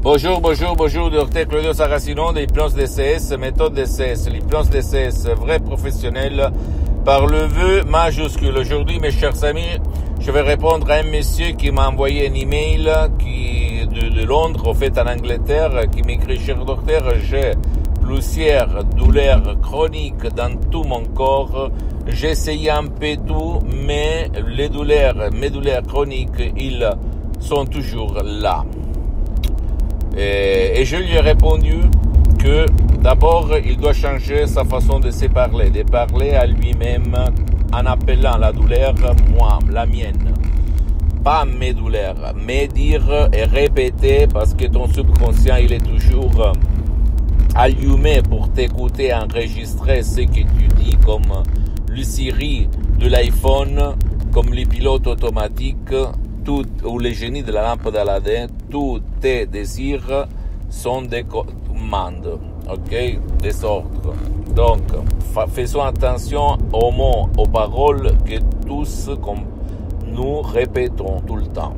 Bonjour, bonjour, bonjour, docteur Claudio Saracino de l'hypnose DCS, méthode DCS, l'hypnose DCS, vrai professionnel, par le vœu majuscule. Aujourd'hui, mes chers amis, je vais répondre à un monsieur qui m'a envoyé un email qui, de, de Londres, au fait en Angleterre, qui m'écrit, cher docteur, j'ai plusieurs douleurs chroniques dans tout mon corps. J'ai un peu tout, mais les douleurs, mes douleurs chroniques, ils sont toujours là. Et, je lui ai répondu que d'abord, il doit changer sa façon de se parler, de parler à lui-même en appelant la douleur moi, la mienne. Pas mes douleurs, mais dire et répéter parce que ton subconscient, il est toujours allumé pour t'écouter, enregistrer ce que tu dis comme le Siri de l'iPhone, comme les pilotes automatiques, ou les génies de la lampe d'Aladin, tous tes désirs sont des commandes, ok, des ordres. Donc, faisons attention aux mots, aux paroles que tous nous répétons tout le temps.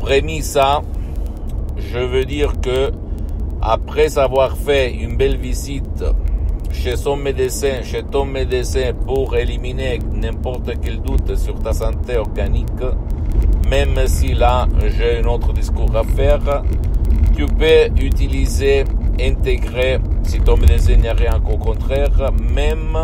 Prémis ça, je veux dire que après avoir fait une belle visite chez son médecin, chez ton médecin pour éliminer n'importe quel doute sur ta santé organique, même si là j'ai un autre discours à faire, tu peux utiliser, intégrer, si ton médecin n'y a rien qu'au contraire, même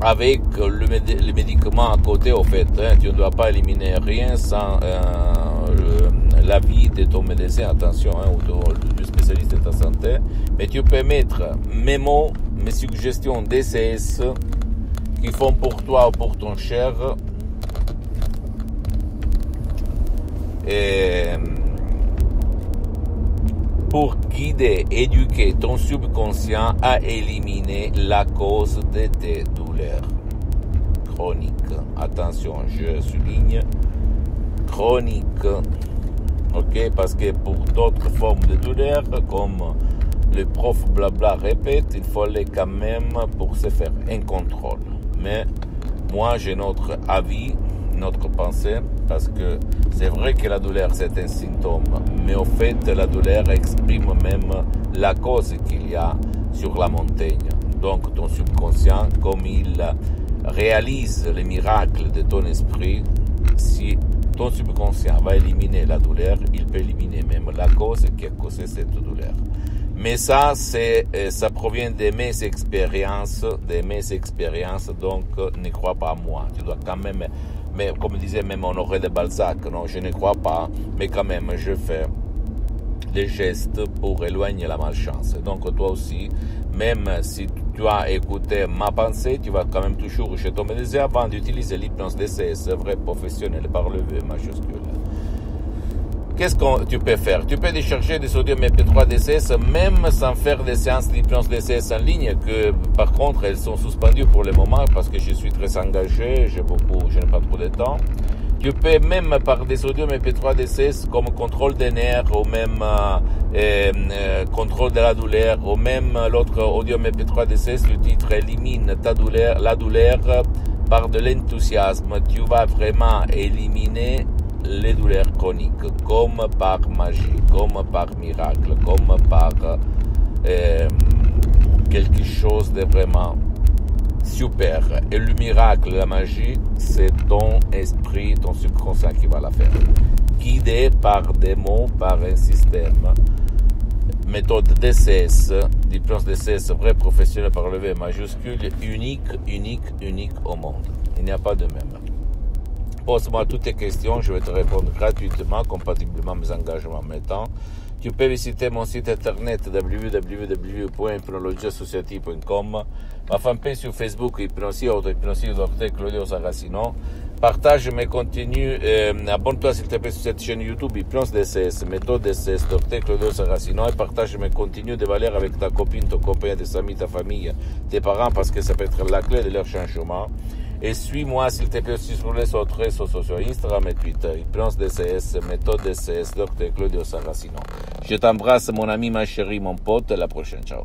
avec le, les médicaments à côté, au fait, hein, tu ne dois pas éliminer rien sans euh, l'avis de ton médecin, attention, hein, ou du spécialiste de ta santé, mais tu peux mettre mes mots, mes suggestions DCS qui font pour toi ou pour ton cher et pour guider, éduquer ton subconscient à éliminer la cause de tes douleurs chroniques. Attention, je souligne chronique. Ok, parce que pour d'autres formes de douleurs, comme le prof blabla répète, il fallait quand même pour se faire un contrôle. Mais moi, j'ai notre avis notre pensée, parce que c'est vrai que la douleur c'est un symptôme, mais au fait la douleur exprime même la cause qu'il y a sur la montagne. Donc ton subconscient, comme il réalise les miracles de ton esprit, si ton subconscient va éliminer la douleur, il peut éliminer même la cause qui a causé cette douleur. Mais ça, c'est, euh, ça provient de mes expériences, de mes expériences, donc ne crois pas à moi. Tu dois quand même mais comme disait même Honoré de Balzac, non, je ne crois pas, mais quand même, je fais des gestes pour éloigner la malchance. Donc toi aussi, même si tu as écouté ma pensée, tu vas quand même toujours chez ton médecin avant d'utiliser l'hypnose DCS vrai professionnel par le V majuscule. Qu'est-ce que tu peux faire? Tu peux décharger des sodium MP3 DCS même sans faire des séances d'hypnose DCS en ligne, que par contre elles sont suspendues pour le moment parce que je suis très engagé, j'ai beaucoup, je n'ai pas trop de temps. Tu peux même par des sodium MP3 DCS comme contrôle des nerfs ou même euh, euh, contrôle de la douleur ou même l'autre audio MP3 DCS, le titre élimine ta douleur, la douleur par de l'enthousiasme. Tu vas vraiment éliminer les douleurs chroniques, comme par magie, comme par miracle, comme par euh, quelque chose de vraiment super. Et le miracle, la magie, c'est ton esprit, ton subconscient qui va la faire. Guidé par des mots, par un système. Méthode DCS, diplôme DCS vrai professionnel par le V majuscule, unique, unique, unique au monde. Il n'y a pas de même. Pose-moi toutes tes questions, je vais te répondre gratuitement, compatiblement à mes engagements temps. Tu peux visiter mon site internet www.hypnologieassociative.com, ma fanpage sur Facebook Hypnosie Auto-Hypnosie Dr Claudio Saracino. Partage mes contenus, euh, abonne-toi s'il te plaît sur cette chaîne YouTube Hypnose DCS, méthode DCS, Dr Claudio Saracino et partage mes contenus de valeur avec ta copine, ton copain, tes amis, ta famille, tes parents parce que ça peut être la clé de leur changement. Et suis-moi s'il te plaît sur les autres réseaux sociaux, Instagram et Twitter, Hypnose DCS, méthode DCS, Dr Claudio Saracino. Je t'embrasse mon ami, ma chérie, mon pote, à la prochaine, ciao.